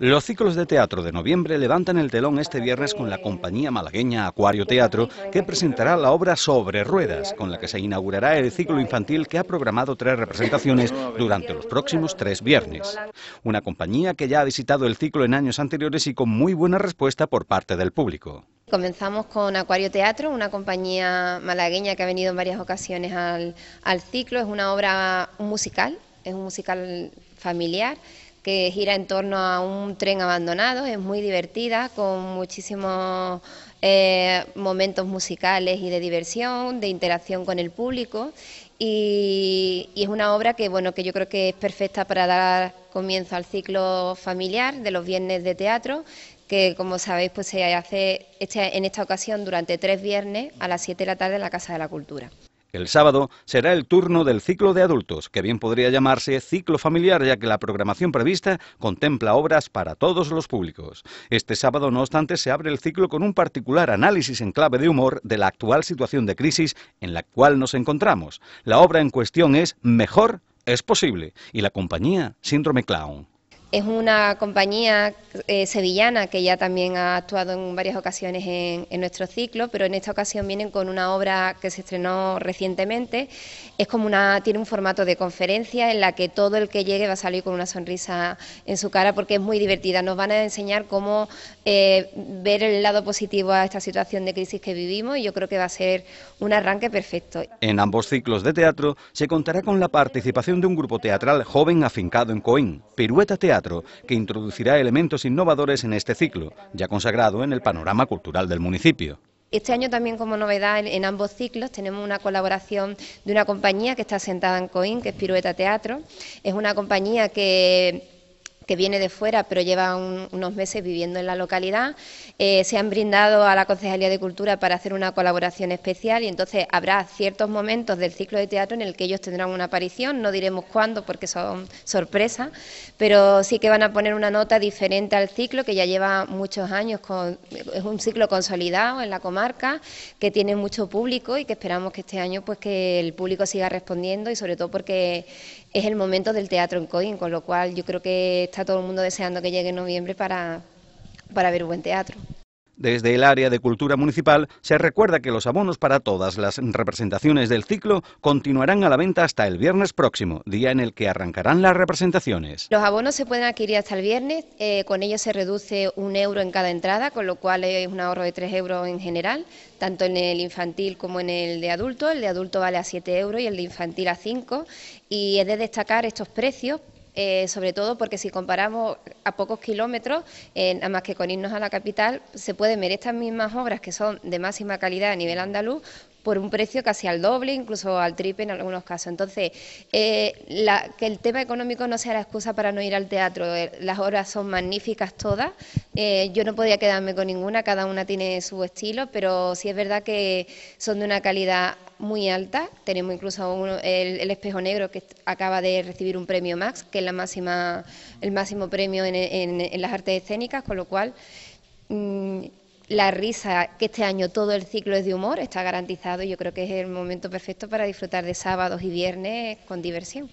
Los ciclos de teatro de noviembre levantan el telón este viernes con la compañía malagueña Acuario Teatro, que presentará la obra Sobre Ruedas, con la que se inaugurará el ciclo infantil que ha programado tres representaciones durante los próximos tres viernes. Una compañía que ya ha visitado el ciclo en años anteriores y con muy buena respuesta por parte del público. Comenzamos con Acuario Teatro, una compañía malagueña que ha venido en varias ocasiones al, al ciclo. Es una obra musical, es un musical familiar que gira en torno a un tren abandonado, es muy divertida, con muchísimos eh, momentos musicales y de diversión, de interacción con el público y, es una obra que bueno que yo creo que es perfecta para dar comienzo al ciclo familiar de los viernes de teatro que como sabéis pues se hace este, en esta ocasión durante tres viernes a las 7 de la tarde en la Casa de la Cultura. El sábado será el turno del ciclo de adultos, que bien podría llamarse ciclo familiar, ya que la programación prevista contempla obras para todos los públicos. Este sábado, no obstante, se abre el ciclo con un particular análisis en clave de humor de la actual situación de crisis en la cual nos encontramos. La obra en cuestión es Mejor es posible y la compañía Síndrome Clown. Es una compañía eh, sevillana que ya también ha actuado en varias ocasiones en, nuestro ciclo, pero en esta ocasión vienen con una obra que se estrenó recientemente. Es como una, tiene un formato de conferencia en la que todo el que llegue va a salir con una sonrisa en su cara porque es muy divertida. Nos van a enseñar cómo eh, ver el lado positivo a esta situación de crisis que vivimos y yo creo que va a ser un arranque perfecto. En ambos ciclos de teatro se contará con la participación de un grupo teatral joven afincado en Coín, Pirueta Teatro que introducirá elementos innovadores en este ciclo, ya consagrado en el panorama cultural del municipio. Este año también como novedad en, ambos ciclos tenemos una colaboración de una compañía que está sentada en Coín, que es Pirueta Teatro. Es una compañía que que viene de fuera, pero lleva un, unos meses viviendo en la localidad. Eh, se han brindado a la Concejalía de Cultura para hacer una colaboración especial y entonces habrá ciertos momentos del ciclo de teatro en el que ellos tendrán una aparición, no diremos cuándo porque son sorpresas, pero sí que van a poner una nota diferente al ciclo que ya lleva muchos años, con, es un ciclo consolidado en la comarca, que tiene mucho público y que esperamos que este año pues que el público siga respondiendo y sobre todo porque es el momento del teatro en Coín, con lo cual yo creo que está todo el mundo deseando que llegue noviembre para, para ver buen teatro. Desde el área de cultura municipal se recuerda que los abonos para todas las representaciones del ciclo continuarán a la venta hasta el viernes próximo, día en el que arrancarán las representaciones. Los abonos se pueden adquirir hasta el viernes, eh, con ellos se reduce un euro en cada entrada, con lo cual es un ahorro de tres euros en general, tanto en el infantil como en el de adulto. El de adulto vale a siete euros y el de infantil a cinco. Y es de destacar estos precios eh, sobre todo porque si comparamos a pocos kilómetros, eh, nada más que con irnos a la capital, se pueden ver estas mismas obras que son de máxima calidad a nivel andaluz por un precio casi al doble, incluso al triple en algunos casos. Entonces, eh, la, que el tema económico no sea la excusa para no ir al teatro. Eh, las obras son magníficas todas. Eh, yo no podía quedarme con ninguna, cada una tiene su estilo, pero sí es verdad que son de una calidad muy alta. Tenemos incluso uno, el, espejo negro que acaba de recibir un premio Max, que es la máxima, el máximo premio en, en, en las artes escénicas, con lo cual. Mmm, la risa, que este año todo el ciclo es de humor, está garantizado y yo creo que es el momento perfecto para disfrutar de sábados y viernes con diversión.